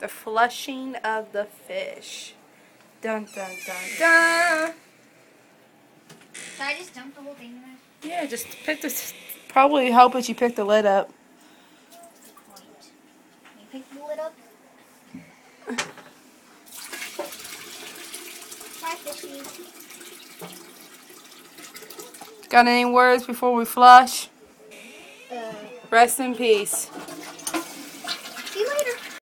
The flushing of the fish. Dun dun dun dun. Should I just dump the whole thing in there? Yeah, just pick this. Probably help if you pick the lid up. You pick the lid up? Hi, fishy. Got any words before we flush? Uh, Rest in peace.